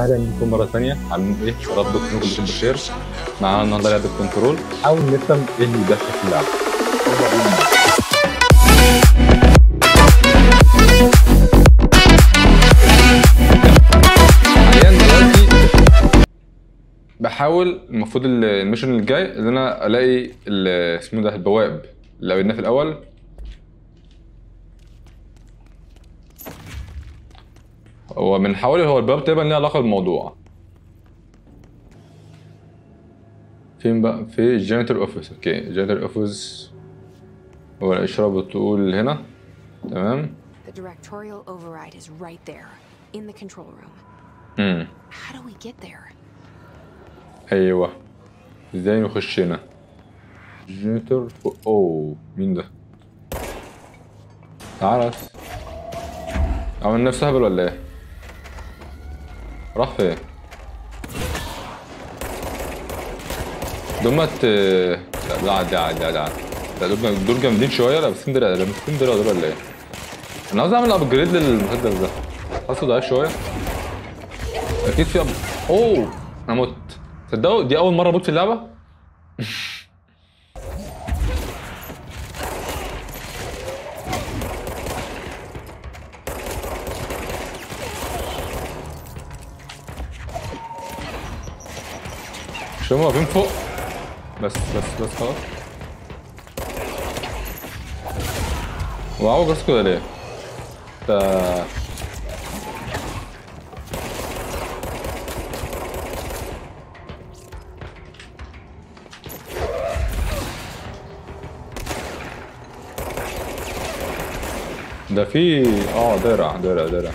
وسهلا بكم مرة ثانية. عاملين إيه؟ يا رب تكونوا بخير معانا النهارده لعبة Control. نحاول نفهم إيه اللي بيحصل في دلوقتي بحاول المفروض ال- ال mission الجاي إن أنا ألاقي ال- اسمه ده البواب. اللي قابلناه في الأول هو من حوالي هو البواب تقريبا ليه علاقة بالموضوع. فين بقى؟ في janitor office. OK janitor office. هو الإشارة بتقول هنا. تمام. The directorial override is right there, in the control room. امم How do we get there? أيوه. إزاي نخش هنا؟ janitor فوق اوه مين ده؟ تعال بس عمل نفسه هبل ولا إيه راح فين؟ دمت لا لا عادي عادي عادي عادي لا دول جامدين شوية. لابسين درع لابسين درع دول ولا إيه؟ أنا عاوز اعمل ابجريد للمسدس ده. حاسه ضعيف شوية. أكيد في. اوه أنا مت. تصدقوا دي أول مرة أموت في اللعبة؟ مش هم واقفين فوق بس بس بس خلاص وعوج راسك كده ليه؟ ده في آه درع درع درع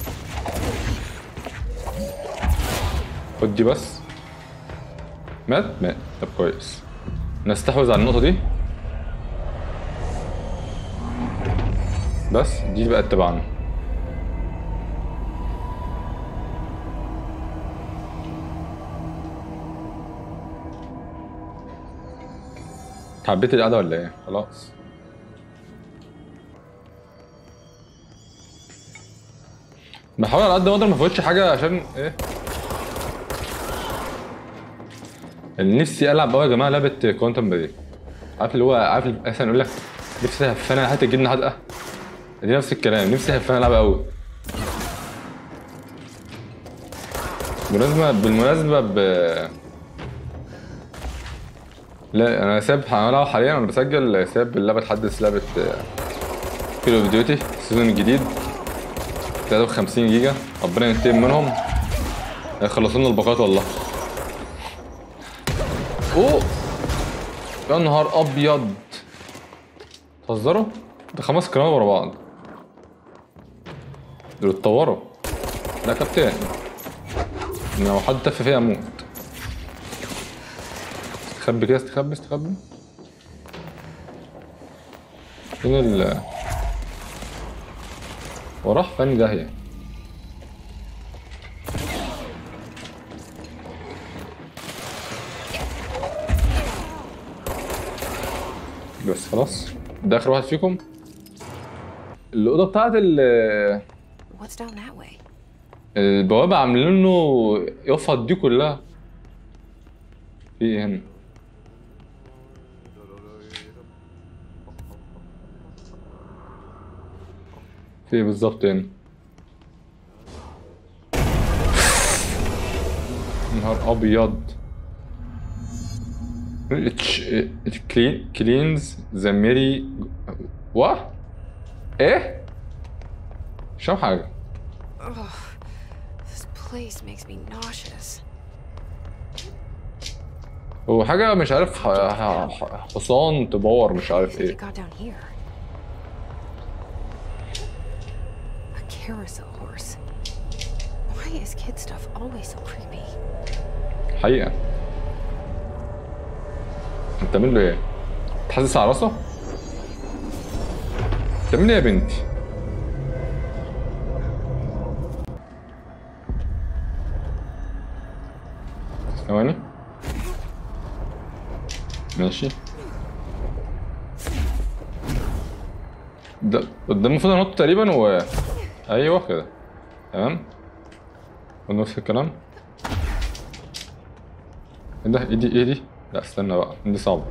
خد دي بس مات؟ مات. طب كويس. نستحوذ على النقطة دي. بس دي بقت تبعنا حبيت القعدة ولا إيه؟ خلاص. بحاول على قد ما أقدر ما أفوتش حاجة عشان إيه اللي نفسي ألعب قوي يا جماعة لعبة كوانتم بريك عارف اللي هو عارف مثلا يقول لك نفسي هفانه هات الجبنه حدقه دي نفس الكلام نفسي هفانه العبها قوي بالمناسبه بالمناسبة ب لا أنا ساب هلعب حاليا أنا بسجل ساب اللعبة تحدث لعبة Call of Duty ال season الجديد 53 جيجا. ربنا ينتقم منهم. هيخلصوا لنا الباقات والله. اوه يا نهار أبيض. تهزروا ده خمس كلمات ورا بعض. دول اتطوروا. لا كابتن. لو حد تف فيها أموت. استخبي كده استخبي استخبي. فين ال وراح فاني داهية خلاص. ده آخر واحد فيكم؟ الأوضة بتاعت ال-? البوابة عاملين له يفض دي كلها. في إيه هنا؟ في إيه بالظبط هنا؟ نهار أبيض. It, it clean, cleans the merry what? إيه؟ مش فاهم حاجة This place makes me nauseous. هو حاجة مش عارف حصان تبور مش عارف إيه carousel horse. Why is kid stuff always so creepy? حقيقة انت تعمل له إيه؟ تحسس على راسه؟ تعمل إيه يا بنتي؟ ثواني. ماشي. ده قدام المفروض أنط تقريبا و أيوه كده. تمام. ونفس الكلام. إيه ده؟ إيه دي؟ إيه دي؟ لا استنى بقى دي صعبة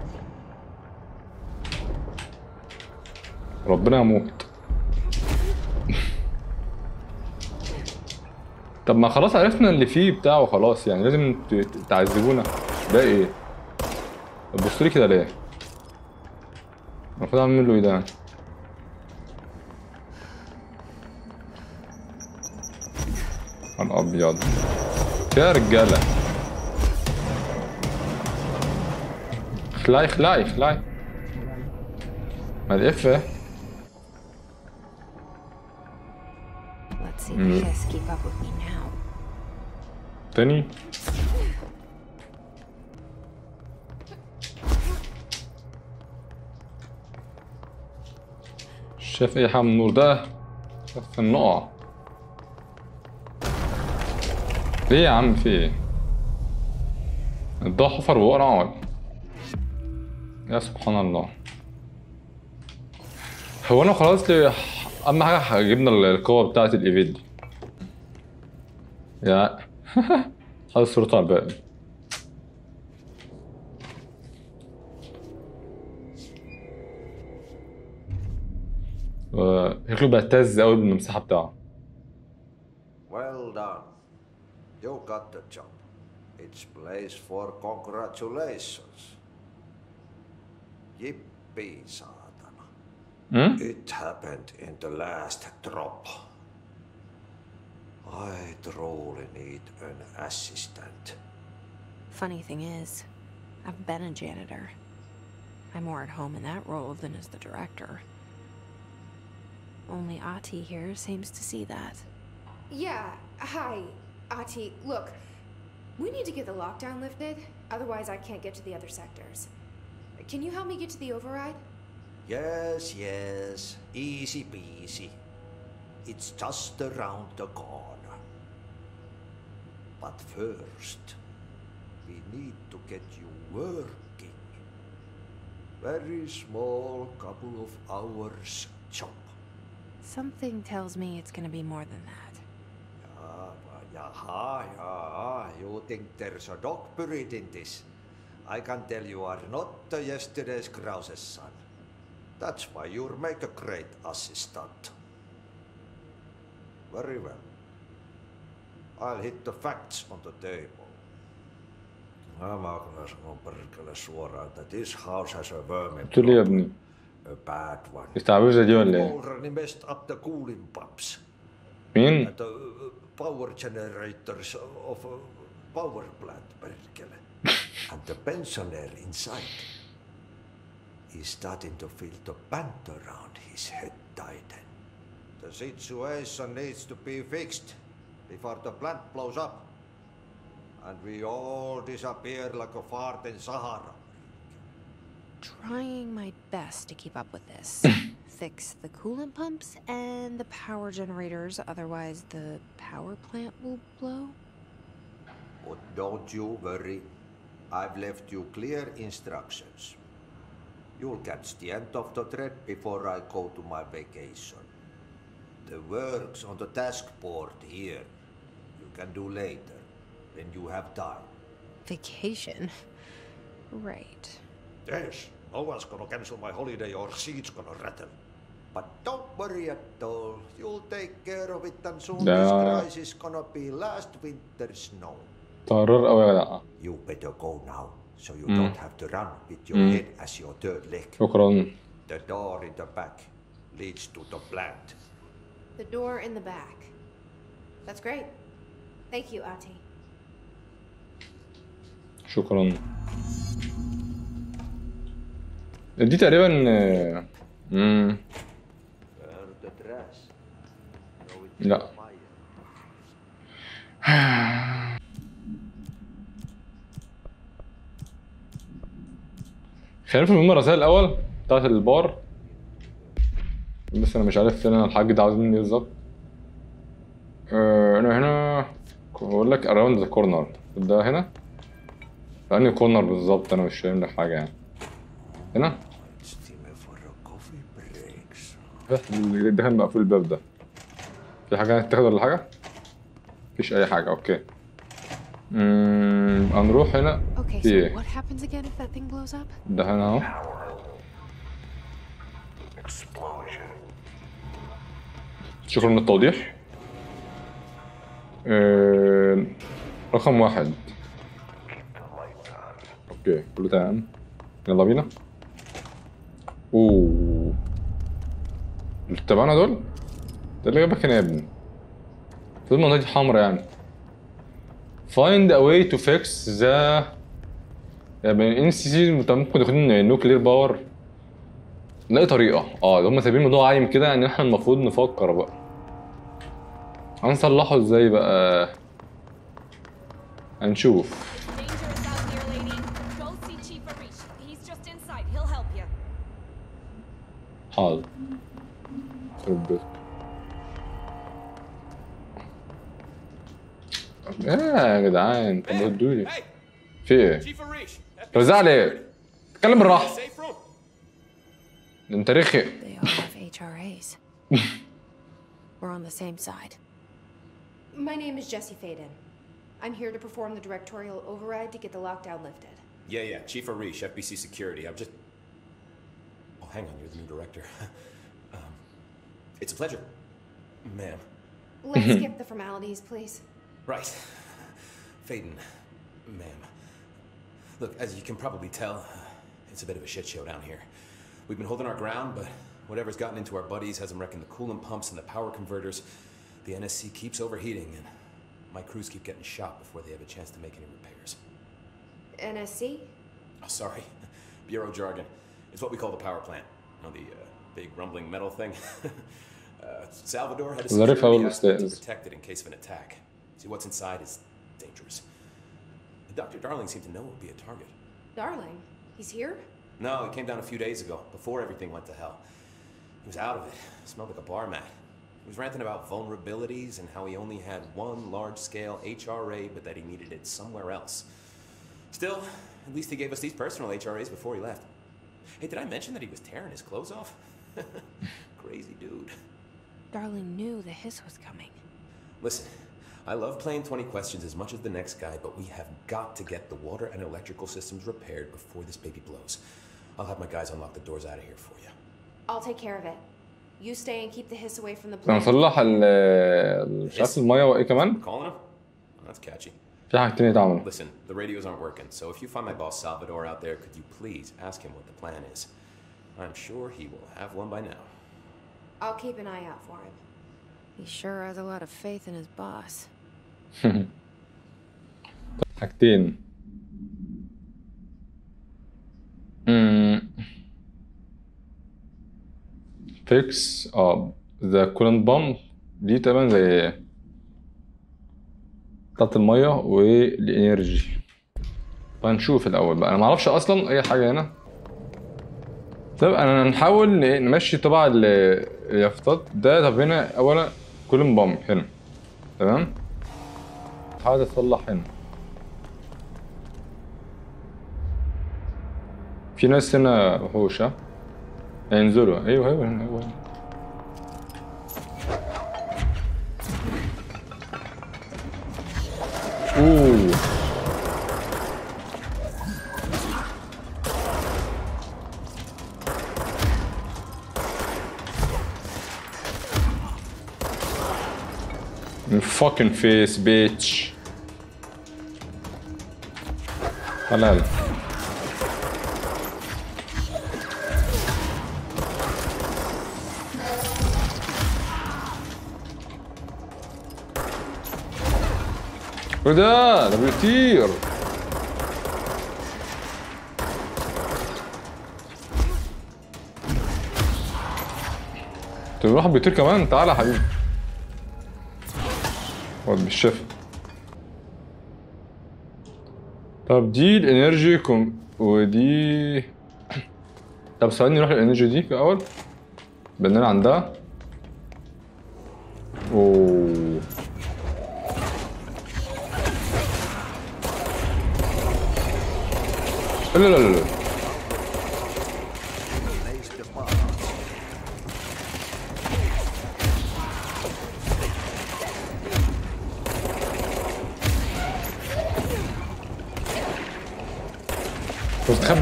ربنا يموت. طب ما خلاص عرفنا اللي فيه بتاعه خلاص يعني لازم تعذبونا. ده إيه؟ بصوا لي كده ليه؟ المفروض أعمل له إيه ده؟ أنا أبيض. يا رجالة. Up with me now. تاني شاف اي حاجة من النور ده شاف النقع ليه يا عم في إيه الضوء حفر ولا يا سبحان الله هو أنا خلاص لي أهم حاجة جبنا القوة بتاعة الايفيد دي يا هذا صورته على الباقي شكله بيعتز قوي بالمساحة بتاعه Well done. You got the job. It's place for congratulations. Jippi saatana. Mm? It happened in the last drop. I truly need an assistant. Funny thing is, I've been a janitor. I'm more at home in that role than as the director. Only Ati here seems to see that. Yeah, hi, Ati. Look, we need to get the lockdown lifted, otherwise I can't get to the other sectors. Can you help me get to the override? Yes, yes. Easy peasy. It's just around the corner. But first, we need to get you working. Very small couple of hours job. Something tells me it's gonna be more than that. Yeah, yaha, yaha. You think there's a dog buried in this? I can tell you are not yesterday's Krause's son. That's why you make a great assistant. Very well. I'll hit the facts on the table. Mä kyllä sanon perkele suoraan, että this house has a vermin problem. A bad one. Siis Sitä on yhdessä jölleen. Already messed up the cooling pumps. Min? The power generators of power plant, perkele. And the pensioner inside is starting to feel the band around his head tighten. The situation needs to be fixed before the plant blows up. And we all disappear like a fart in Sahara. Trying my best to keep up with this. Fix the coolant pumps and the power generators, otherwise the power plant will blow. But don't you worry. I've left you clear instructions. You'll catch the end of the thread before I go to my vacation. The work's on the task board here. You can do later, when you have time. Vacation? Right. Yes, no one's gonna cancel my holiday or seat's gonna rattle. But don't worry at all. You'll take care of it and soon this crisis gonna be last winter's snow. طرر قوي يا جدع You better go now, so you Mm. don't have to run with your Mm. head as your third leg. شكرا The door in the back leads to the plant. The door in the back. That's great. Thank you, Ati. شكرا دي تقريبا امم Where the trash? Throw it لا. خلينا في المهم الرسائل الأول بتاعت البار. بس أنا مش عارف فين الحاج ده عاوز مني بالظبط. آه، أنا هنا. بقول لك around the corner ده هنا؟ في أنهي corner بالظبط؟ أنا مش فاهم لك حاجة يعني. هنا؟ كان مقفول الباب ده. في حاجة هتاخد ولا حاجة؟ مفيش أي حاجة okay. امم هنروح هنا. Okay, so Yeah. what happens again if that thing blows up? هنا اهو شكرا للتوضيح. آه، رقم واحد. okay كله تمام. يلا بينا. أوه. اللي تبعنا دول؟ ده اللي جابك هنا يا ابني. في المنطقة دي حمرا يعني. Find a way to fix the NCC ممكن يكون nuclear power. نلاقي طريقة. آه ده هم سايبين الموضوع عايم كده يعني إحنا المفروض نفكر بقى. هنصلحه إزاي بقى؟ هنشوف. حاضر. بيتك. إيه يا جدعان طب Hey, في إيه؟ Chief Arish. طب ازعل ايه؟ اتكلم بالراحة Safe room. ده انت رخي They all have HRAs. We're on the same side. My name is Jesse Faden. I'm here to perform the directorial override to get the lockdown lifted. Yeah, yeah. Chief Arish, FBC Security. I'm just. Oh, hang on. You're the new director. um, it's a pleasure, ma'am. Let's skip the formalities, please. Right. Faden, ma'am. Look, as you can probably tell, it's a bit of a shit show down here. We've been holding our ground, but whatever's gotten into our buddies has them wrecking the coolant pumps and the power converters. The NSC keeps overheating, and my crews keep getting shot before they have a chance to make any repairs. NSC? Oh, sorry. Bureau jargon. It's what we call the power plant. You know, the uh, big rumbling metal thing. uh, Salvador had a Very security foul aspect to mistakes. protect it in case of an attack. See, what's inside is dangerous. Dr. Darling seemed to know it would be a target. Darling, he's here? No, he came down a few days ago, before everything went to hell. He was out of it. Smelled like a bar mat. He was ranting about vulnerabilities and how he only had one large-scale HRA, but that he needed it somewhere else. Still, at least he gave us these personal HRAs before he left. Hey, did I mention that he was tearing his clothes off? Crazy dude. Darling knew the hiss was coming. Listen, I love playing 20 questions as much as the next guy, but we have got to get the water and electrical systems repaired before this baby blows. I'll have my guys unlock the doors out of here for you. I'll take care of it. You stay and keep the hiss away from the احنا plant. نصلح ال مش عارف المية وايه كمان Calling him? Oh, that's catchy. في حاجتين يتعملوا Listen, the radios aren't working, so if you find my boss Salvador out there, could you please ask him what the plan is? I'm sure he will have one by now. I'll keep an eye out for him. He sure has a lot of faith in his boss. حاجتين. fix آه the coolant pump دي تقريبا زي بتاعت المية وال energy. فهنشوف الأول بقى. أنا معرفش أصلا أي حاجة هنا. طب أنا نحاول ن- نمشي طبعا ال- اليافطات ده. طب هنا اولا كولن بامب هنا تمام؟ حاول اصلح هنا في ناس هنا ها ينزلوا أيوه أيوه أيوه. أوه. Fucking face bitch. حلال وده ده بيطير. طب الواحد بيطير كمان؟ تعالى يا حبيبي. خد بالشفا طب دي ال energy core. ودي طب ثواني نروح ال energy دي في الأول. بننا عندها. أوه. لا لا لا لا Place the bomb.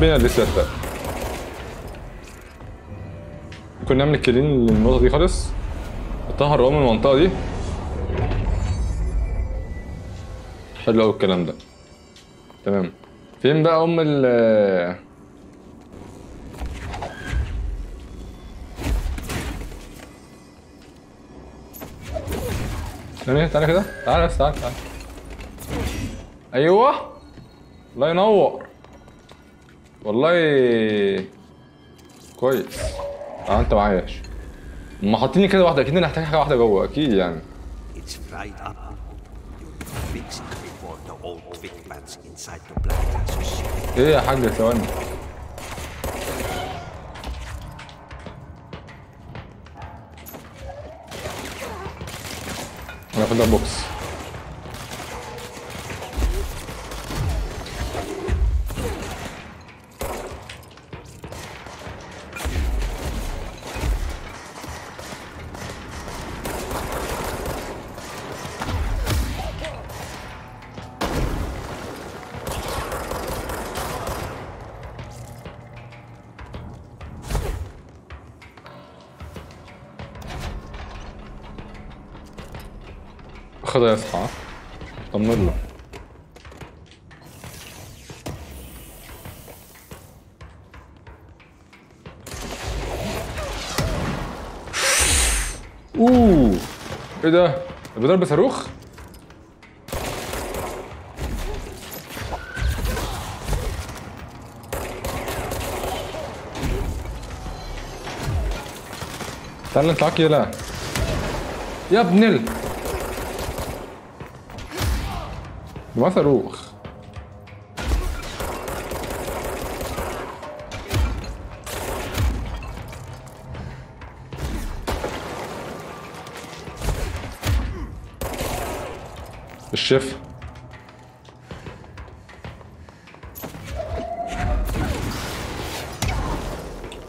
هنا لسه ده كنا نعمل كلين للنقطة دي خالص. اطهر من المنطقة دي. حلو قوي الكلام ده. تمام. فين بقى أم ال ثانية تعالى كده. تعالى بس تعالى تعالى. أيوه. الله ينور. والله كويس. آه أنت معاياش ما حاطيني كده واحدة أكيد أنا هحتاج حاجة واحدة جوه أكيد يعني. إيه يا حاج ثواني. أنا في بوكس ده؟ ده بيضرب صاروخ؟ تعال انت معاك يلا يا ابن ال ما صاروخ الشيف.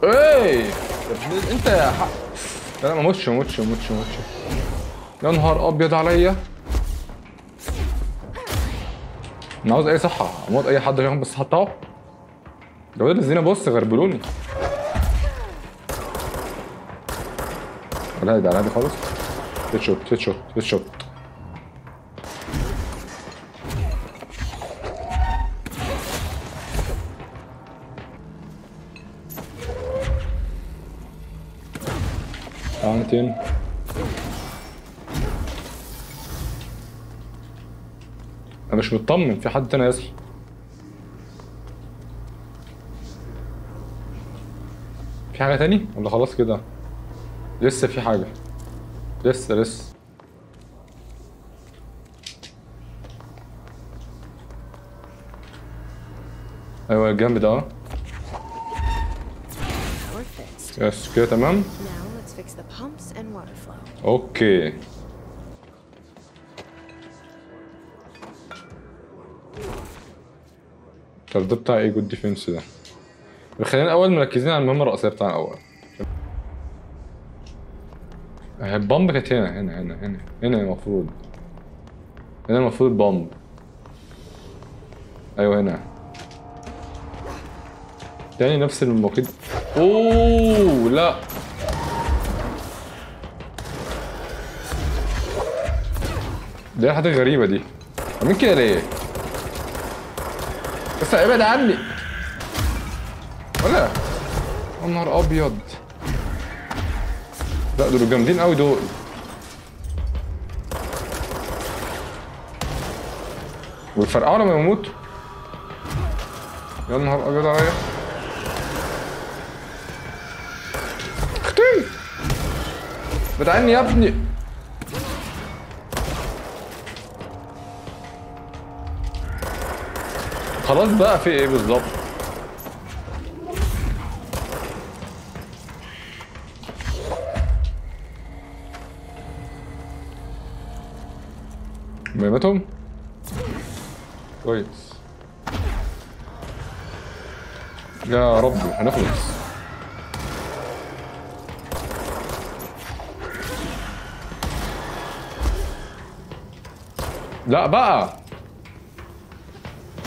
إيه! أنت يا حق لا ما موتش ما موتش ما موتش ما موتش يا نهار أبيض عليا. أنا عاوز أي صحة. أموت أي حد عشان بس حطها ده ولاد الذين بص غربلوني. لا ده عادي خالص. هيت شوت هيت شوت هيت شوت ثانيتين أنا مش مطمن في حد تاني يصحى. في حاجة تاني؟ ولا خلاص كده؟ لسه في حاجة. لسه لسه. أيوه الجنب ده آه. يس كده تمام. The pumps and water flow. أوكي طب ده بتاع إيه good defense ده. خلينا الأول مركزين على المهمة الرئيسية بتاعنا الأول ال pump كانت هنا هنا هنا هنا هنا المفروض. هنا المفروض ال pump أيوه هنا. تاني نفس الموقيت أوه لا. دي حاجة غريبة دي. عاملين كده ليه؟ بس ابعد عني. ولا؟ يا نهار أبيض. لا دول جامدين قوي دول. ويفرقعوا لما يموتوا يا نهار أبيض عليا. أختي بتعني يا ابني. خلاص بقى في إيه بالظبط؟ مهمتهم كويس. يا رب هنخلص. لا بقى!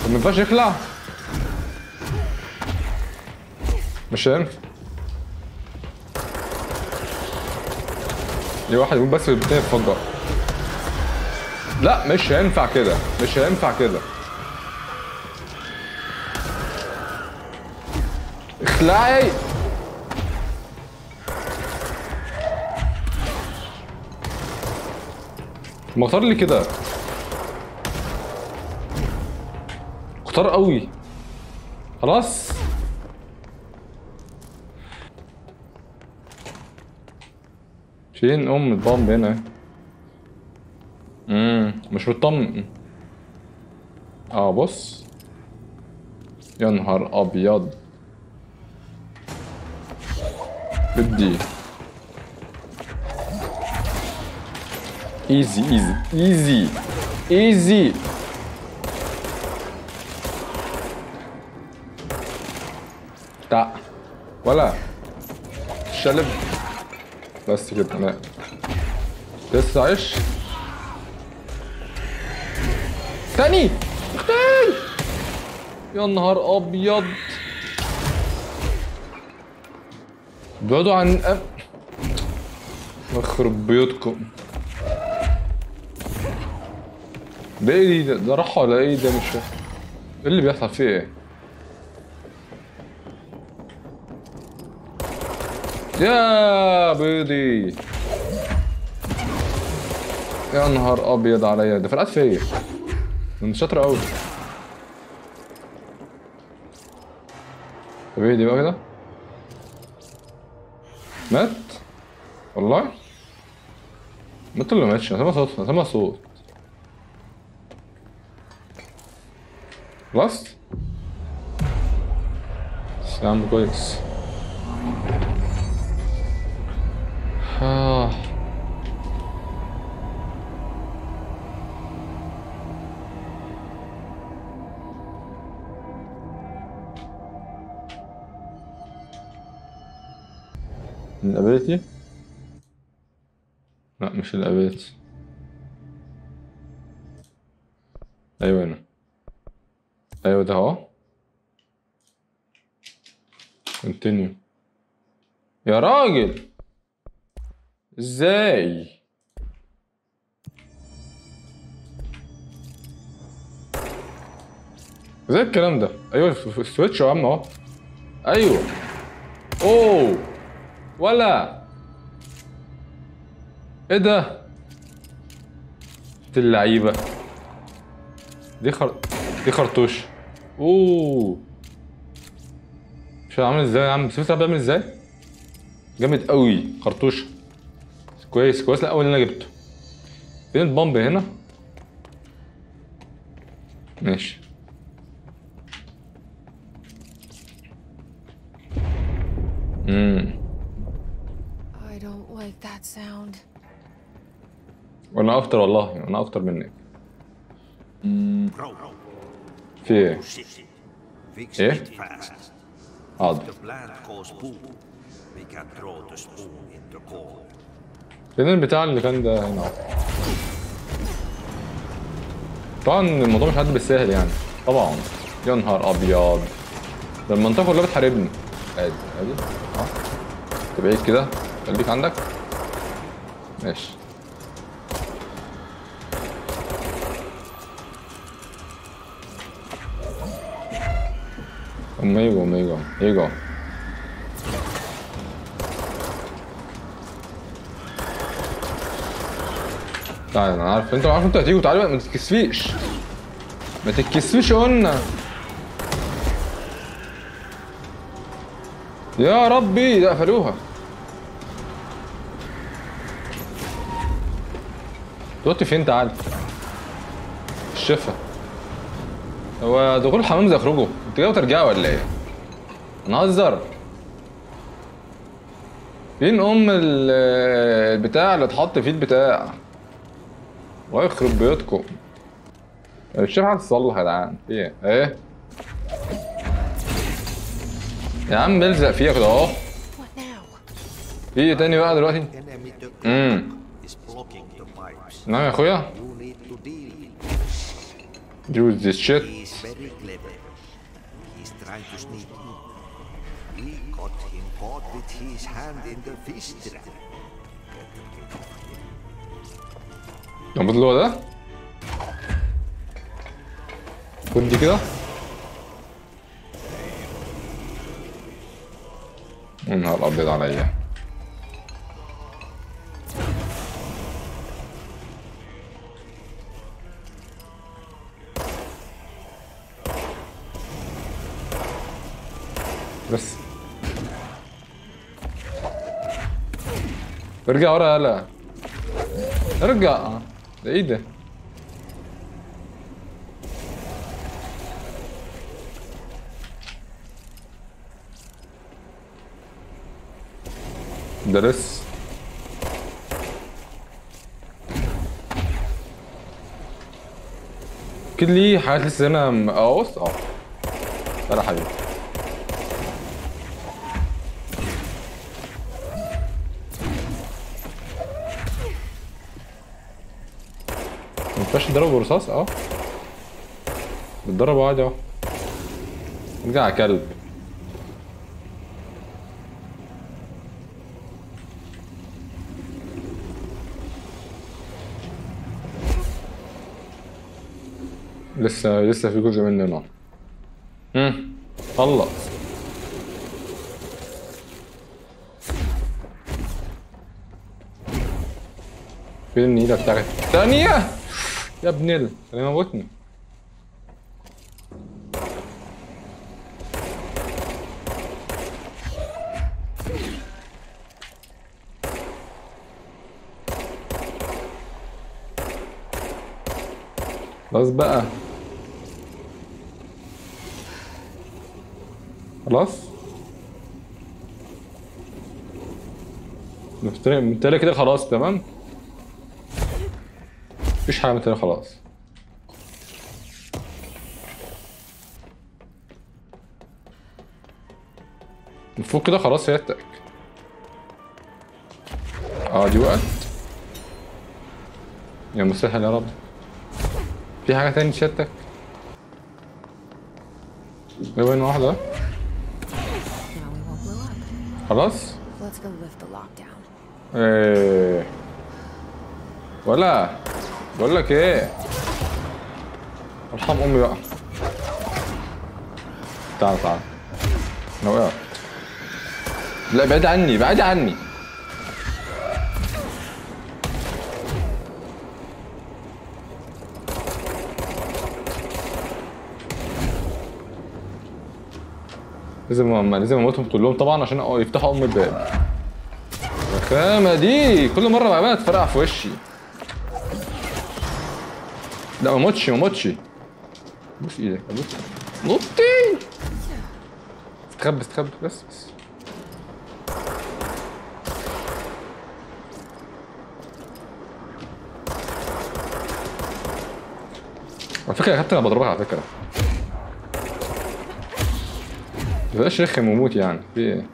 طب ما ينفعش يخلع. مش هينفع. ليه واحد يقول بس التاني يتفجر لا مش هينفع كده. مش هينفع كده. اخلعي. ما لي كده. اختار قوي. خلاص. فين أم البامب هنا. امم مش مطمن. آه بص. يا نهار أبيض. بدي. ايزي ايزي ايزي ايزي تع ولا. شلب. بس كده لا. لسه عيش تاني. أختي يا نهار أبيض. بعدوا عن أم... يخرب بيوتكم. ده إيه ده ده راح ولا إيه؟ ده مش فاهم. إيه اللي بيحصل فيه إيه؟ يا بيضي. يا نهار أبيض عليا. ده فرقت فيا انت شاطر قوي طب إيه دي بقى كده. مات؟ والله؟ مات ولا ماتش؟ أنا سامع صوت أنا سامع صوت. خلاص؟ عم كويس. آه. ال ability لا مش ال ability أيوه هنا. أيوه ده أهو. continue يا راجل! إزاي؟ إزاي الكلام ده؟ أيوه ال switch يا عم أهو. أيوه. أوه. ولا. إيه ده؟ اللعيبة. دي خر... دي خرطوش. أوه. مش عامل إزاي يا عم؟ شفت بيعمل إزاي؟ جامد قوي خرطوش. كويس. كويس. الأول اللي أنا جبته. فين البامب؟ هنا. ماشي. امم I don't like that sound. وأنا أكتر والله. أنا أكتر منك. في إيه؟ fast. حاضر. فين البتاع اللي كان ده هنا. طبعا الموضوع مش عدى بالسهل يعني. طبعا. يا نهار أبيض. ده المنطقة كلها بتحاربني. ادي ادي آه تبعيد كده. خليك عندك. ماشي. اما يجوا اما يجوا يجوا تعالى أنا عارف. أنت عارف أنت هتيجي تعالى بقى ما تتكسفيش. ما تتكسفيش قلنا. يا ربي ده قفلوها. دلوقتي فين تعالى الشفا. هو دخول الحمام زي يخرجوا أنت جاي وترجعوا ولا إيه؟ نهزر. فين أم ال- البتاع اللي اتحط فيه البتاع؟ ويخرب بيوتكم. إيه، مش عارف تصلح يا جدعان في إيه؟ إيه؟ يا عم بلزق فيها كده أهو. في إيه تاني بقى دلوقتي؟ امم نعم يا أخويا. Use this شيت We got him caught with his hand in the fist trap. المفروض اللي هو ده؟ خد دي كده. يا نهار أبيض عليا. بس. ارجع ورا يلا. ارجع. ده إيه ده؟ درس أكيد ليه حاجات لسه هنا؟ آه بص آه. لا حبيبي. ينفعش تضربه برصاص آه. بتضربه عادي اهو. ارجع يا كلب. لسه لسه في جزء منه هنا. امم خلص فين النيلة بتاعتك الثانية يا ابن ال خلينا موتني خلاص بقى. خلاص؟ مفترق متهيألي كده خلاص تمام؟ مفيش حاجة تاني خلاص. فوق كده خلاص هي التأك آه دي وقت. يا مسهل يا رب. في حاجة تاني تشتك إيه وين واحدة. خلاص؟ إيه. ولا. بقول لك إيه؟ ارحم امي بقى. تعال تعال. أنا وقعت لا بعيد عني بعيد عني. لازم لازم اموتهم كلهم طبعا عشان يفتحوا أم الباب. الرخامة دي كل مرة بعملها تفرقع في وشي. لا وموتشي وموتشي. بص إيدك بص نطي استخبى استخبى بس بس. على فكرة حتى أنا بضربها على فكرة. ما تبقاش رخم وموت يعني. في إيه؟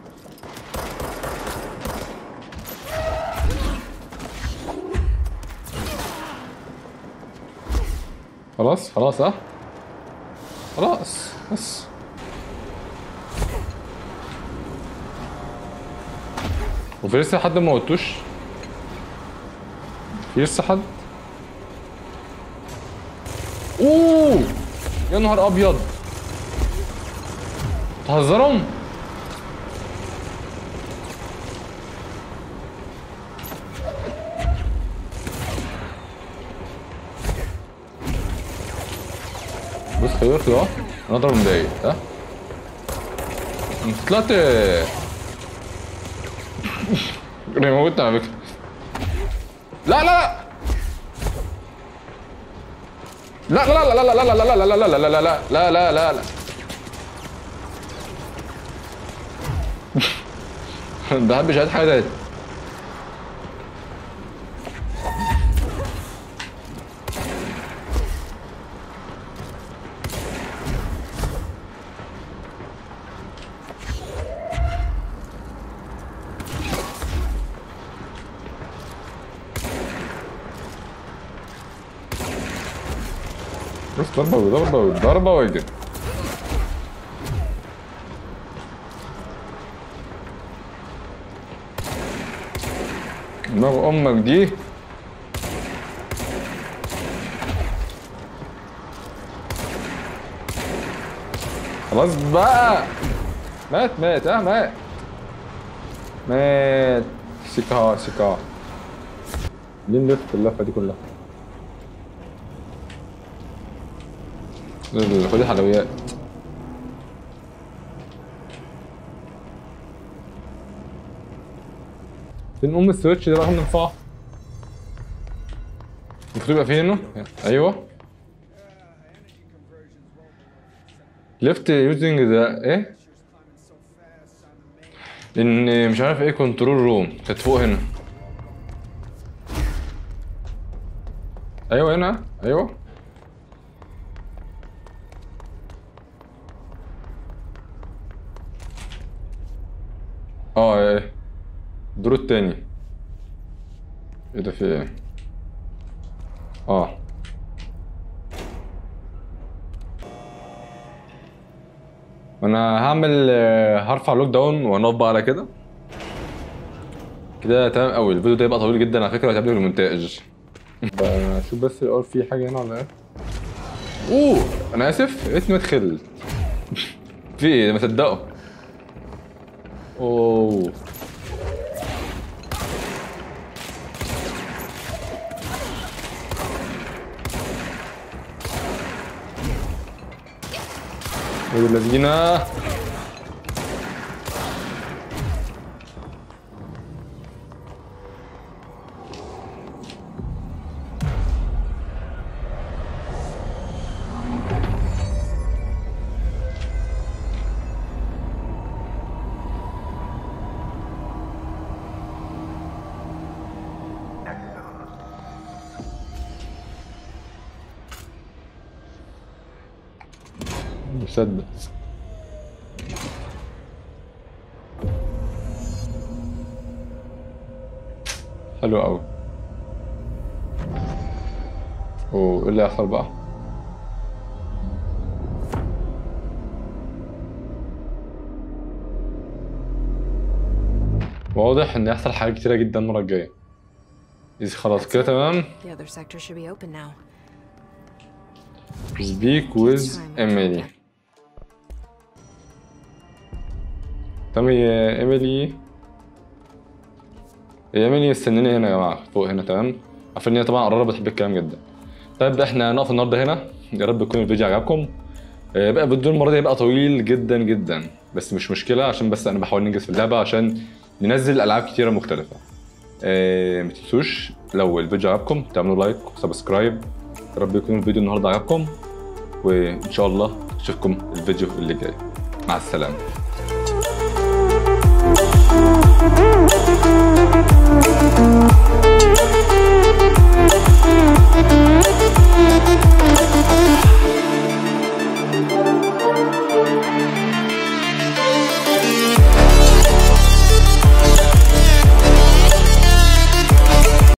خلاص خلاص آه خلاص بس. وفي لسه حد ما موتوش في لسه حد؟ أوه! يا نهار أبيض! تهزرهم بص خلي بالك اهو أنا اضرب من بعيد ها انت طلعت انا موتنا على فكره لا لا لا لا لا لا لا لا لا لا لا لا لا لا لا لا لا لا لا ده محبش عايز حاجة تاني ضربة وضربة وضربة واجد دماغ أمك دي. خلاص بقى. مات مات آه مات. مات. سيكا سيكا مين لفت اللفة دي كلها؟ خدي حلويات. فين أم ال switch ده راح نرفعه المفروض يبقى فيه هنا أيوه. lift using the إيه؟ إن مش عارف إيه كنترول روم كانت فوق هنا. أيوه هنا. أيوه آه إيه الدور التاني. إيه ده في إيه؟ آه. أنا هعمل آه، هرفع لوك داون وهنقف بقى على كده. كده تمام قوي الفيديو ده يبقى طويل جدا على فكرة وهتعمل في المونتاج بشوف بس الأول في حاجة هنا ولا إيه؟ أوه! أنا آسف. اسمي ادخل في إيه؟ ما صدقه. أوه. إيه الذين مصدق حلو قوي. اوه إيه اللي هيحصل بقى؟ واضح إن يحصل حاجات كتيرة جدا المرة الجاية. إذا خلاص كده تمام. Speak with Emily. تمام يا إيميلي؟ يا إيميلي استنيني هنا يا جماعة فوق هنا تمام؟ عارفين إن هي طبعا قراره بتحب الكلام جدا. طيب إحنا نقف النهارده هنا. يا رب يكون الفيديو عجبكم. آه، بقى الفيديو المرة دي هيبقى طويل جدا جدا بس مش مشكلة عشان بس أنا بحاول ننجز في اللعبة عشان ننزل ألعاب كتيرة مختلفة. آه، ما تنسوش لو الفيديو عجبكم تعملوا like و subscribe يا رب يكون الفيديو النهارده عجبكم وإن شاء الله أشوفكم الفيديو اللي جاي. مع السلامة. Mm-hmm.